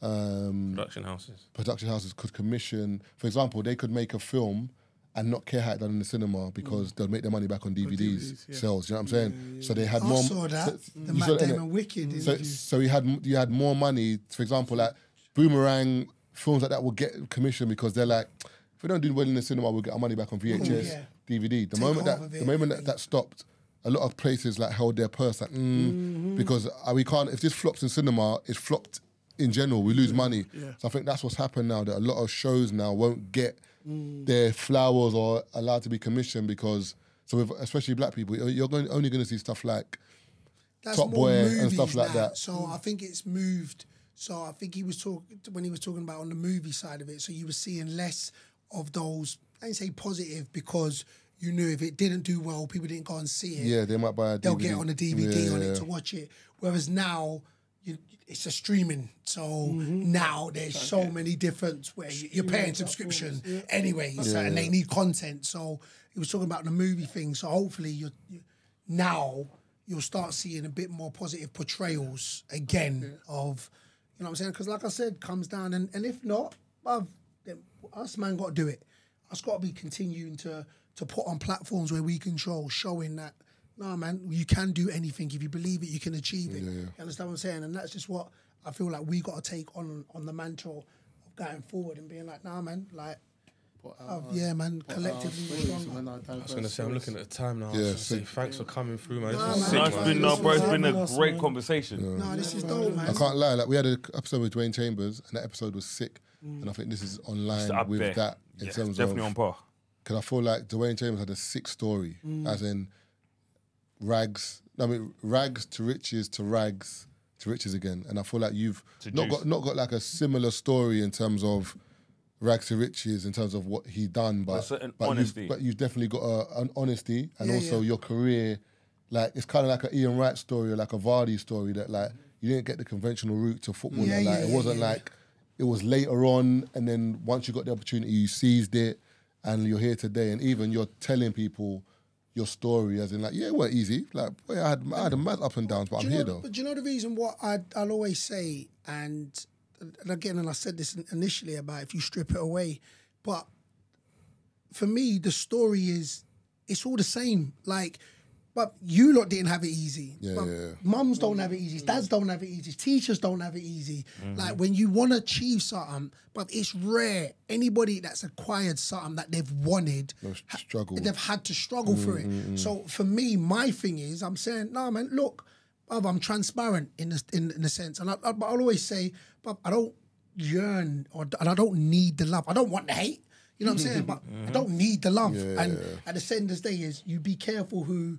um, Production houses. production houses could commission, for example, they could make a film and not care how it done in the cinema because they'll make their money back on DVDs, DVDs, yeah. sales. You know what I'm saying? So they had I more. saw that. so- the you Matt saw? Damon Wicked So, so you had you had more money. For example, like Boomerang films like that will get commissioned because they're like, if we don't do well in the cinema, we'll get our money back on VHS, yeah. DVD. The Take moment that the it, moment that, that stopped, a lot of places like held their purse like, mm, because uh, we can't. If this flops in cinema, it's flopped in general. We lose money. So I think that's what's happened now. That a lot of shows now won't get mm. their flowers or allowed to be commissioned because. So with, especially black people, you're- going, only going to see stuff like That's Top Boy and stuff like now. that. So mm. I think it's moved. So I think he was talking when he was talking about on the movie side of it. So you were seeing less of those. I didn't say positive because you knew if it didn't do well, people didn't go and see it. yeah, they might buy a DVD. They'll get on a DVD Yeah, on yeah. it to watch it. Whereas now, you, it's a streaming. So mm-hmm. now there's so many different where you- you're paying subscription anyway, so, and they need content. So he was talking about the movie thing. So hopefully, you're, you now you'll start seeing a bit more positive portrayals again of, you know what I'm saying? Because like I said, comes down and, and if not, then us man got to do it. Us got to be continuing to to put on platforms where we control, showing that nah, man, you can do anything if you believe it, you can achieve it. yeah You understand what I'm saying? And that's just what I feel like we got to take on on the mantle of going forward and being like, nah, man, like, oh, yeah, man, collectively we're stronger. I was gonna say I'm looking at the time now. Yeah, gonna say sick. thanks for coming through, man. Nah, This was man. No, sick, it's man. been, no, bro, it's been a having great man. conversation. No, this is dope, man. I can't lie. Like we had an episode with Dwain Chambers, and that episode was sick. And I think this is online Up with there. that in Yeah, terms definitely of on par. because I feel like Dwain Chambers had a sick story, as in rags. I mean, rags to riches to rags to riches again. And I feel like you've To not juice. got not got like a similar story in terms of rags to riches in terms of what he done, but A certain but honesty. You've, but you've definitely got a, an honesty and Yeah, also yeah. your career. Like it's kind of like an Ian Wright story or like a Vardy story that like you didn't get the conventional route to football. Yeah, like yeah, it wasn't yeah. like it was later on, and then once you got the opportunity, you seized it, and you're here today. And even you're telling people your story, as in like, yeah, it weren't easy. Like, boy, I had I had a mad up and downs, but I'm here know, though. But do you know the reason what I, I'll always say, and, and again, and I said this initially about if you strip it away, but for me, the story is it's all the same. Like, but you lot didn't have it easy. Yeah, but yeah, yeah. Mums don't have it easy. Dads don't have it easy. Teachers don't have it easy. Mm-hmm. Like when you want to achieve something, but it's rare. Anybody that's acquired something that they've wanted, No s- struggle. they've had to struggle for Mm-hmm, it. So for me, my thing is, I'm saying, no, man, look, bruv, I'm transparent in this, in, in a sense, and I, I, but I'll always say, but I don't yearn or and I don't need the love. I don't want the hate. You know what I'm saying? (laughs) But I don't need the love. and at the end of the day, is you be careful who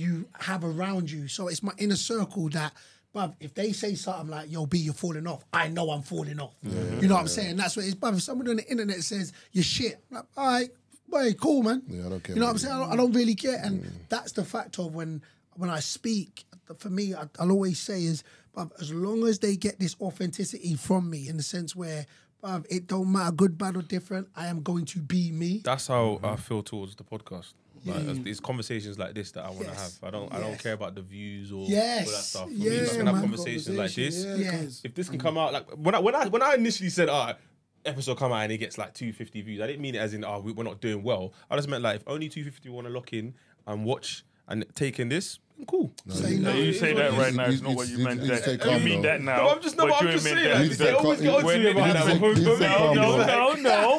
you have around you. So it's my inner circle that. But if they say something like, yo, B, you're falling off, I know I'm falling off. you know what I'm saying? That's what it's. But if someone on the internet says, you're shit, I'm like, all right, boy, cool, man. Yeah, I don't care You know what I'm saying? I don't, I don't really care. And that's the fact of when when I speak, for me, I, I'll always say is, but as long as they get this authenticity from me in the sense where, bruv, it don't matter, good, bad, or different. I am going to be me. That's how I feel towards the podcast. Like, it's- it's conversations like this that I want to Yes. have. I don't. I don't care about the views or Yes. all that stuff. For Yeah, me, I can have conversations like this. Yeah, If this can come out like when I when I when I initially said, "Ah, episode come out and it gets like 250 views," I didn't mean it as in, "Oh, we, we're not doing well." I just meant like if only 250 want to lock in and watch and take in this, cool. Say No, no. you say that right now. It's He's- not what you meant. That. You mean that now. No, I'm just no, but but I'm you just saying that. like, they always go to me it- about he's that. say- whole- he's whole- say no, calm, no, though. No, no, no.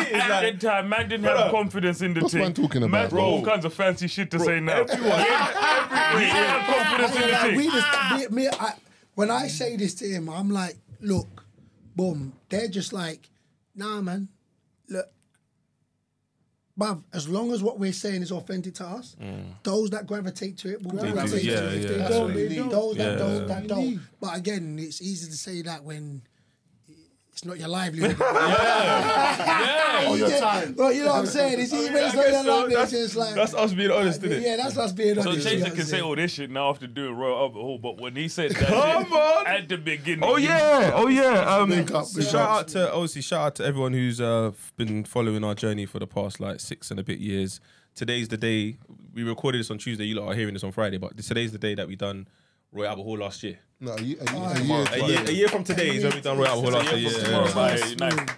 It's At like- the time, man didn't have confidence in the team. What's team. man talking about, bro? all kinds of fancy shit to say now. Everyone. He didn't have confidence in the team. me, me, when I say this to him, I'm like, look, boom. They're just like, nah, man. Look, bruv, as long as what we're saying is authentic to us, mm. those that gravitate to it will gravitate yeah, to it. If they don't, what they they don't. do. Those that Yeah. don't, that don't. But again, it's easy to say that when it's not your livelihood. (laughs) All your time. Well, you know what I'm saying? It's (laughs) even when it's not your so. livelihood, it's That's- just like That's us being honest, isn't it? yeah, that's us being So honest. you know can say all this shit now after doing Royal Albert Hall, but when he said that Come shit on. at the beginning, Oh yeah, oh yeah. Um, Big up, big shout up. out to obviously shout out to everyone who's uh, been following our journey for the past like six and a bit years. Today's the day we recorded this on Tuesday. You lot are hearing this on Friday, but today's the day that we done Royal Albert Hall last year. No, a year, a year, a yeah. year, A year, a year from today is when we done Royal Albert Hall last Yeah, year. from tomorrow yeah. by night.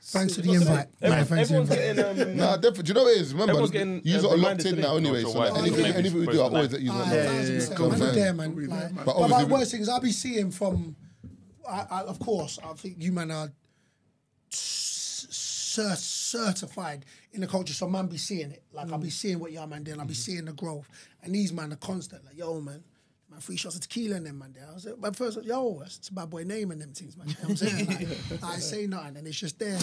Thanks for the invite. Every- Nah, thanks everyone's getting um, Nah, definitely. Do you know what it is? Remember, Everyone's getting, you uh, are locked in now anyway. Not So your like, wife. anything, anything we do, I always let you Ah, lot know. thousand percent. Come I'm man. there, man. Like, But but my worst thing is I'll be seeing from, I, I, of course, I think you man are c- cer- certified in the culture, so man be seeing it. Like I'll be seeing what y'all man doing, I'll be seeing the growth, and these man are constant. Like yo, man. Man, three shots of tequila and them man there. I was like, but first, yo, it's a bad boy name and them things, man. You know what I'm saying? (laughs) Like, I say nothing, and it's just there.